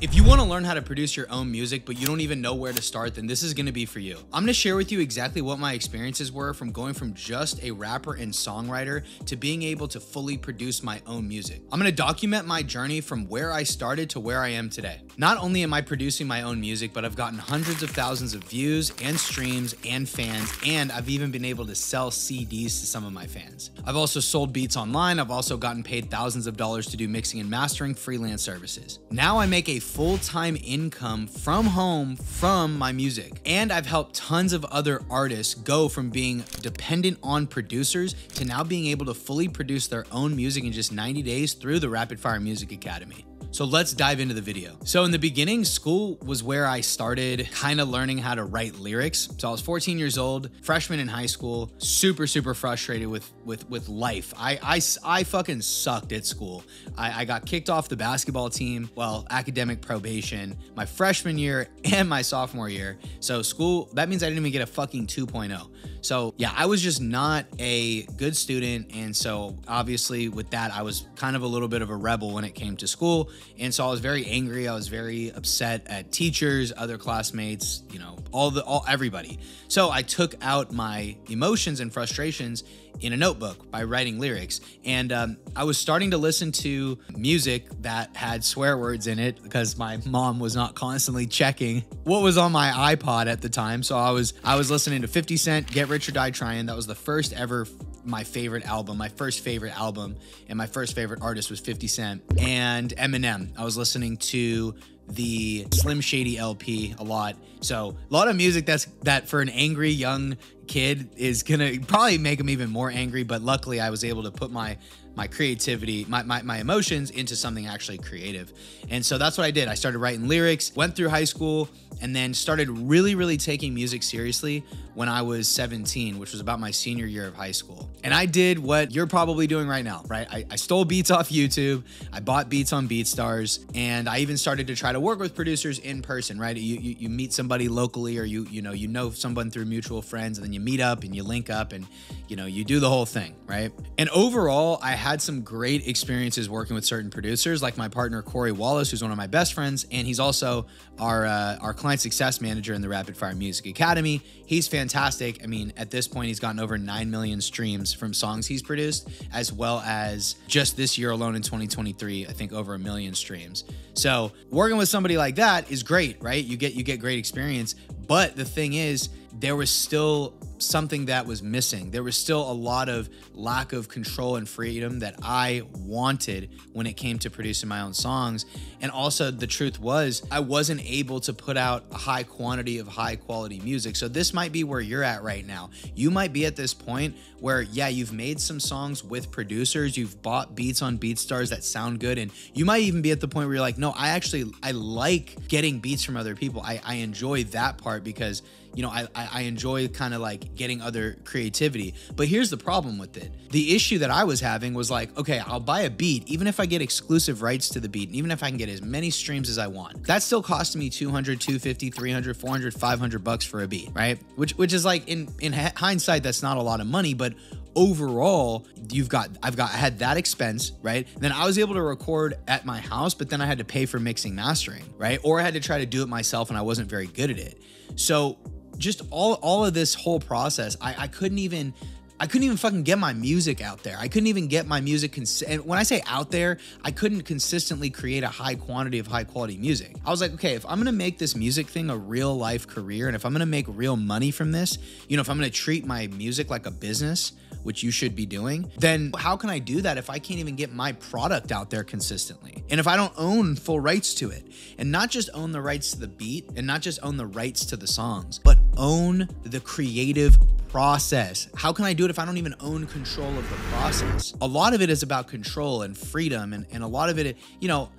If you want to learn how to produce your own music, but you don't even know where to start, then this is going to be for you. I'm going to share with you exactly what my experiences were from going from just a rapper and songwriter to being able to fully produce my own music. I'm going to document my journey from where I started to where I am today. Not only am I producing my own music, but I've gotten hundreds of thousands of views and streams and fans, and I've even been able to sell CDs to some of my fans. I've also sold beats online. I've also gotten paid thousands of dollars to do mixing and mastering freelance services. Now I make a full time income from home from my music. And I've helped tons of other artists go from being dependent on producers to now being able to fully produce their own music in just 90 days through the Rapid Fire Music Academy. So let's dive into the video. So in the beginning, school was where I started kind of learning how to write lyrics. So I was 14 years old, freshman in high school, super, super frustrated with with with life. I I, I fucking sucked at school. I, I got kicked off the basketball team, well, academic probation, my freshman year and my sophomore year. So school, that means I didn't even get a fucking 2.0. So yeah, I was just not a good student. And so obviously with that, I was kind of a little bit of a rebel when it came to school. And so I was very angry. I was very upset at teachers, other classmates, you know, all the all everybody. So I took out my emotions and frustrations in a notebook by writing lyrics. And um, I was starting to listen to music that had swear words in it because my mom was not constantly checking what was on my iPod at the time. So I was I was listening to 50 Cent, Get Rich or Die Trying. That was the first ever my favorite album, my first favorite album, and my first favorite artist was 50 Cent and Eminem. I was listening to the Slim Shady LP a lot. So a lot of music that's that for an angry young kid is gonna probably make him even more angry. But luckily, I was able to put my my creativity, my, my, my emotions into something actually creative. And so that's what I did. I started writing lyrics, went through high school, and then started really, really taking music seriously when I was 17, which was about my senior year of high school. And I did what you're probably doing right now, right? I, I stole beats off YouTube, I bought beats on BeatStars, and I even started to try to work with producers in person, right? You, you, you meet somebody locally or you, you know, you know someone through mutual friends, and then you meet up and you link up and, you know, you do the whole thing, right? And overall, I had some great experiences working with certain producers, like my partner Corey Wallace, who's one of my best friends, and he's also our uh, our client success manager in the Rapid Fire Music Academy. He's fantastic. I mean, at this point, he's gotten over nine million streams from songs he's produced, as well as just this year alone in 2023, I think over a million streams. So working with somebody like that is great, right? You get you get great experience, but the thing is, there was still something that was missing. There was still a lot of lack of control and freedom that I wanted when it came to producing my own songs. And also, the truth was, I wasn't able to put out a high quantity of high quality music. So, this might be where you're at right now. You might be at this point where, yeah, you've made some songs with producers, you've bought beats on BeatStars that sound good. And you might even be at the point where you're like, no, I actually, I like getting beats from other people. I, I enjoy that part because you know, I, I enjoy kind of like getting other creativity. But here's the problem with it. The issue that I was having was like, okay, I'll buy a beat, even if I get exclusive rights to the beat, and even if I can get as many streams as I want. That still costing me 200, 250, 300, 400, 500 bucks for a beat, right? Which which is like in in hindsight that's not a lot of money, but overall you've got i've got I had that expense right then i was able to record at my house but then i had to pay for mixing mastering right or i had to try to do it myself and i wasn't very good at it so just all all of this whole process, I, I couldn't even I couldn't even fucking get my music out there. I couldn't even get my music. Cons- and when I say out there, I couldn't consistently create a high quantity of high quality music. I was like, okay, if I'm gonna make this music thing a real life career, and if I'm gonna make real money from this, you know, if I'm gonna treat my music like a business, which you should be doing, then how can I do that if I can't even get my product out there consistently? And if I don't own full rights to it, and not just own the rights to the beat, and not just own the rights to the songs, but own the creative process. How can I do it if I don't even own control of the process? A lot of it is about control and freedom, and, and a lot of it, you know,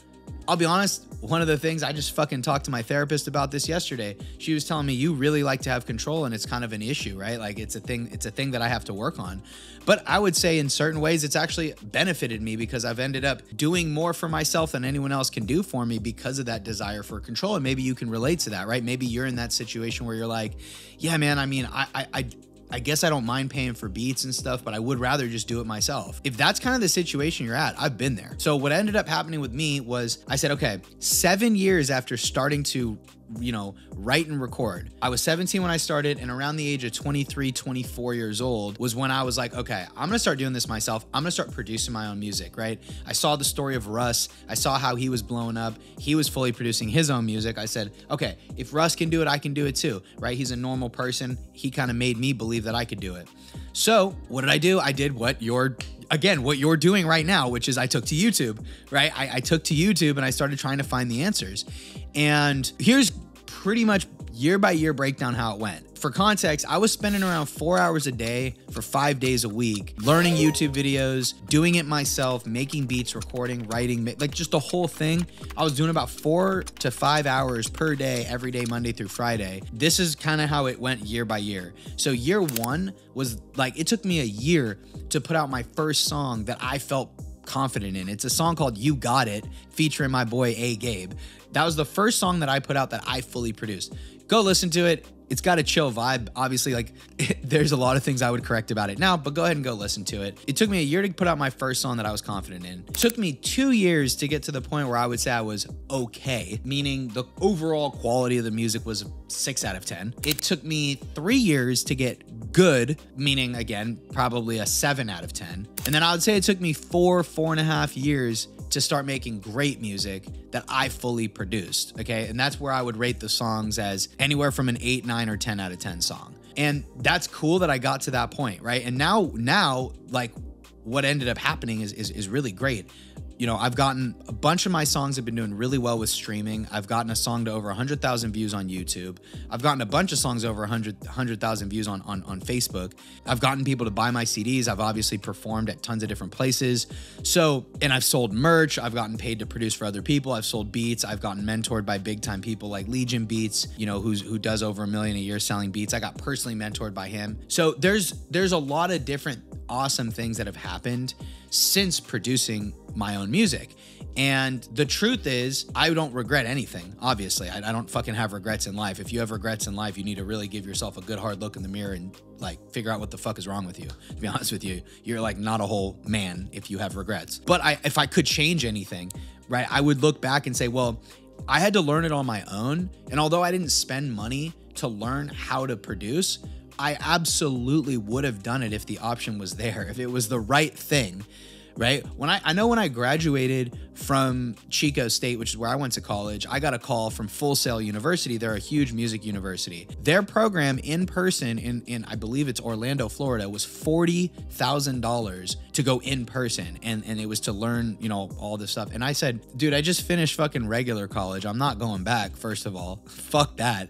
I'll be honest, one of the things I just fucking talked to my therapist about this yesterday. She was telling me you really like to have control and it's kind of an issue, right? Like it's a thing it's a thing that I have to work on. But I would say in certain ways it's actually benefited me because I've ended up doing more for myself than anyone else can do for me because of that desire for control. And maybe you can relate to that, right? Maybe you're in that situation where you're like, yeah, man, I mean, I I I guess I don't mind paying for beats and stuff, but I would rather just do it myself. If that's kind of the situation you're at, I've been there. So what ended up happening with me was I said, okay, seven years after starting to you know, write and record. I was 17 when I started, and around the age of 23, 24 years old was when I was like, okay, I'm gonna start doing this myself. I'm gonna start producing my own music, right? I saw the story of Russ. I saw how he was blowing up. He was fully producing his own music. I said, okay, if Russ can do it, I can do it too, right? He's a normal person. He kind of made me believe that I could do it. So, what did I do? I did what you're again what you're doing right now which is i took to youtube right I, I, took to youtube and i started trying to find the answers and here's pretty much year by year breakdown how it went. For context, I was spending around four hours a day for five days a week learning YouTube videos, doing it myself, making beats, recording, writing, like just the whole thing. I was doing about four to five hours per day, every day, Monday through Friday. This is kind of how it went year by year. So, year one was like, it took me a year to put out my first song that I felt confident in. It's a song called You Got It, featuring my boy A Gabe. That was the first song that I put out that I fully produced. Go listen to it. It's got a chill vibe. Obviously, like there's a lot of things I would correct about it now, but go ahead and go listen to it. It took me a year to put out my first song that I was confident in. It took me two years to get to the point where I would say I was okay, meaning the overall quality of the music was six out of 10. It took me three years to get good, meaning again, probably a seven out of 10. And then I would say it took me four, four and a half years to start making great music that I fully produced. Okay. And that's where I would rate the songs as anywhere from an eight, nine, or 10 out of 10 song. And that's cool that I got to that point. Right. And now, now, like, what ended up happening is, is, is really great you know, I've gotten a bunch of my songs have been doing really well with streaming. I've gotten a song to over 100,000 views on YouTube. I've gotten a bunch of songs over 100 100,000 views on, on on Facebook. I've gotten people to buy my CDs. I've obviously performed at tons of different places. So, and I've sold merch. I've gotten paid to produce for other people. I've sold beats. I've gotten mentored by big time people like Legion Beats, you know, who's who does over a million a year selling beats. I got personally mentored by him. So, there's there's a lot of different awesome things that have happened since producing my own music. And the truth is, I don't regret anything, obviously. I, I, don't fucking have regrets in life. If you have regrets in life, you need to really give yourself a good hard look in the mirror and like figure out what the fuck is wrong with you. To be honest with you, you're like not a whole man if you have regrets. But I, if I could change anything, right, I would look back and say, well, I had to learn it on my own. And although I didn't spend money to learn how to produce, I absolutely would have done it if the option was there, if it was the right thing right? When I, I know when I graduated from Chico State, which is where I went to college, I got a call from Full Sail University. They're a huge music university. Their program in person in, in I believe it's Orlando, Florida, was $40,000 to go in person. And, and it was to learn, you know, all this stuff. And I said, dude, I just finished fucking regular college. I'm not going back, first of all. Fuck that.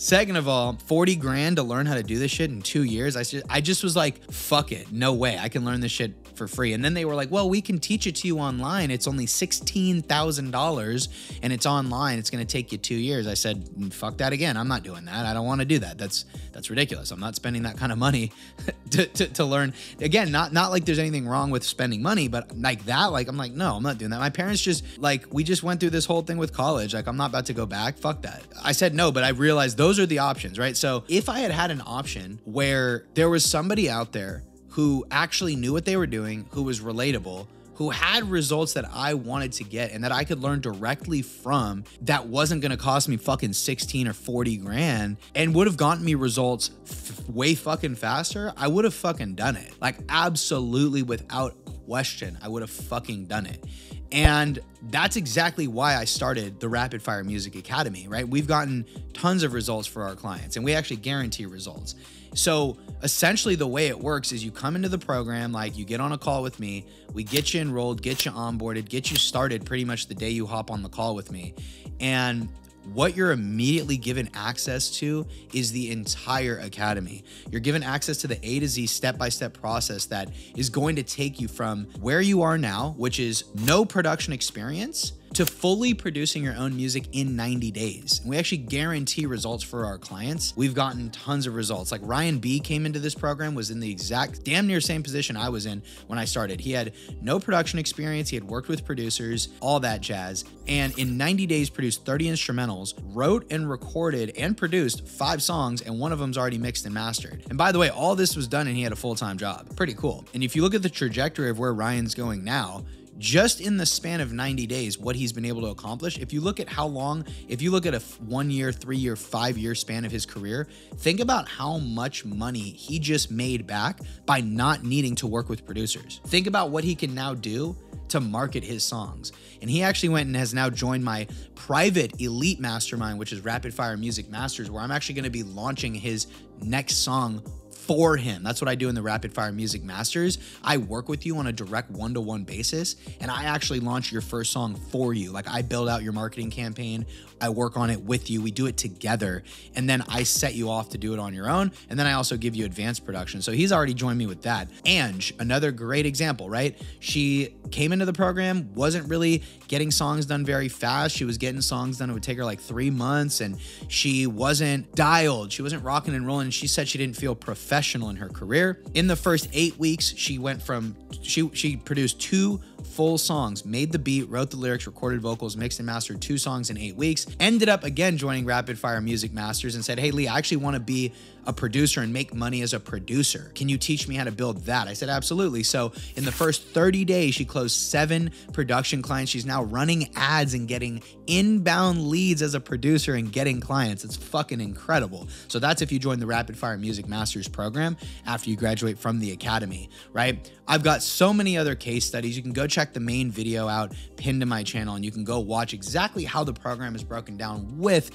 Second of all, 40 grand to learn how to do this shit in two years. I just, I just was like, fuck it. No way. I can learn this shit for free. And then they were like, well, we can teach it to you online. It's only $16,000 and it's online. It's going to take you two years. I said, fuck that again. I'm not doing that. I don't want to do that. That's, that's ridiculous. I'm not spending that kind of money to, to, to learn. Again, not, not like there's anything wrong with spending money, but like that, like, I'm like, no, I'm not doing that. My parents just like, we just went through this whole thing with college. Like, I'm not about to go back. Fuck that. I said no, but I realized those are the options, right? So if I had had an option where there was somebody out there who actually knew what they were doing, who was relatable, who had results that I wanted to get and that I could learn directly from that wasn't going to cost me fucking 16 or 40 grand and would have gotten me results f- way fucking faster, I would have fucking done it. Like absolutely without question, I would have fucking done it. And that's exactly why I started the Rapid Fire Music Academy, right? We've gotten tons of results for our clients and we actually guarantee results. So essentially, the way it works is you come into the program, like you get on a call with me, we get you enrolled, get you onboarded, get you started pretty much the day you hop on the call with me. And what you're immediately given access to is the entire academy. You're given access to the A to Z step by step process that is going to take you from where you are now, which is no production experience to fully producing your own music in 90 days. And we actually guarantee results for our clients. We've gotten tons of results. Like Ryan B came into this program, was in the exact damn near same position I was in when I started. He had no production experience, he had worked with producers, all that jazz. And in 90 days, produced 30 instrumentals, wrote and recorded and produced five songs, and one of them's already mixed and mastered. And by the way, all this was done and he had a full time job. Pretty cool. And if you look at the trajectory of where Ryan's going now, just in the span of 90 days, what he's been able to accomplish. If you look at how long, if you look at a one year, three year, five year span of his career, think about how much money he just made back by not needing to work with producers. Think about what he can now do to market his songs. And he actually went and has now joined my private elite mastermind, which is Rapid Fire Music Masters, where I'm actually going to be launching his next song for him. That's what I do in the Rapid Fire Music Masters. I work with you on a direct one to one basis, and I actually launch your first song for you. Like I build out your marketing campaign, I work on it with you, we do it together, and then I set you off to do it on your own. And then I also give you advanced production. So he's already joined me with that. Ange, another great example, right? She came into the program, wasn't really getting songs done very fast. She was getting songs done, it would take her like three months, and she wasn't dialed, she wasn't rocking and rolling. She said she didn't feel professional professional in her career. In the first eight weeks, she went from she she produced two full songs, made the beat, wrote the lyrics, recorded vocals, mixed and mastered two songs in eight weeks. Ended up again joining Rapid Fire Music Masters and said, "Hey Lee, I actually want to be a producer and make money as a producer. Can you teach me how to build that?" I said, "Absolutely." So in the first 30 days, she closed seven production clients. She's now running ads and getting inbound leads as a producer and getting clients. It's fucking incredible. So that's if you join the Rapid Fire Music Masters program after you graduate from the academy, right? I've got so many other case studies. You can go check the main video out pinned to my channel and you can go watch exactly how the program is broken down with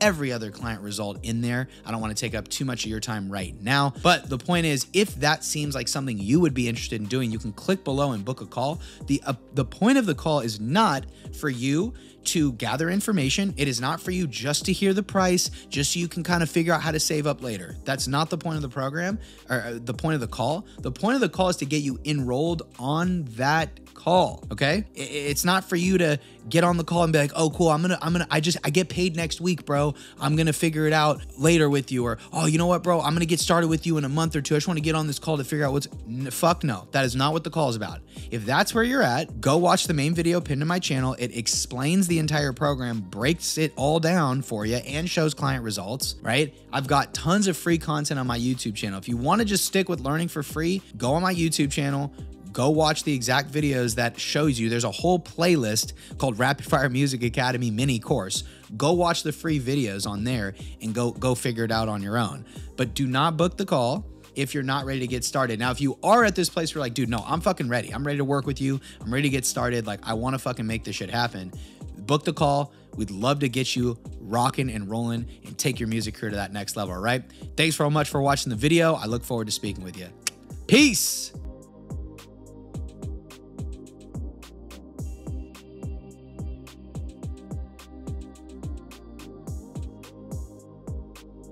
every other client result in there. I don't want to take up too much of your time right now, but the point is if that seems like something you would be interested in doing, you can click below and book a call. The uh, the point of the call is not for you to gather information. It is not for you just to hear the price, just so you can kind of figure out how to save up later. That's not the point of the program or uh, the point of the call. The point of the call is to get you enrolled on that call. Okay. It's not for you to get on the call and be like, oh, cool. I'm going to, I'm going to, I just, I get paid next week, I'm going to figure it out later with you. Or, oh, you know what, bro? I'm going to get started with you in a month or two. I just want to get on this call to figure out what's, fuck no. That is not what the call is about. If that's where you're at, go watch the main video pinned to my channel. It explains the entire program, breaks it all down for you, and shows client results, right? I've got tons of free content on my YouTube channel. If you want to just stick with learning for free, go on my YouTube channel, go watch the exact videos that shows you. There's a whole playlist called Rapid Fire Music Academy mini course. Go watch the free videos on there and go go figure it out on your own. But do not book the call if you're not ready to get started. Now, if you are at this place where like, dude, no, I'm fucking ready. I'm ready to work with you. I'm ready to get started. Like, I want to fucking make this shit happen. Book the call. We'd love to get you rocking and rolling and take your music career to that next level. All right. Thanks so much for watching the video. I look forward to speaking with you. Peace.